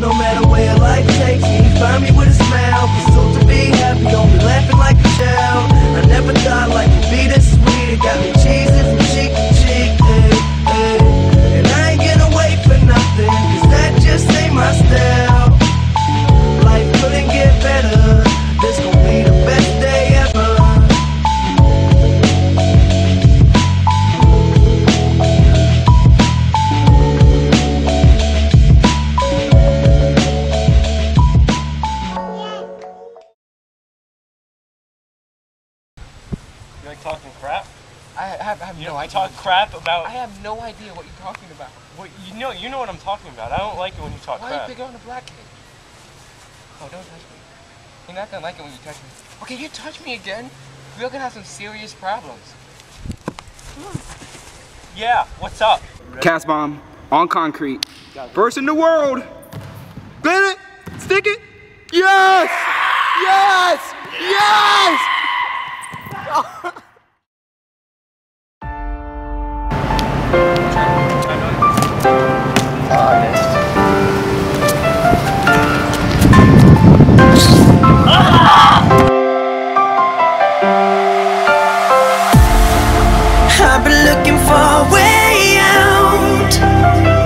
No matter where life takes me, find me with a smile. Pursuit to be happy, only laughing like a child. I never thought life would be this sweet. It got me You like talking crap? I have, I have You no know, I idea. talk crap about. I have no idea what you're talking about. What, you know, you know what I'm talking about. I don't like it when you talk Why are you crap. picking on the black kid? Oh, don't touch me. You're not gonna like it when you touch me. Okay, you touch me again, we're gonna have some serious problems. Hmm. Yeah, what's up? Cast bomb on concrete. First in the world. Bend it. Stick it. Yes! Yes! looking for a way out.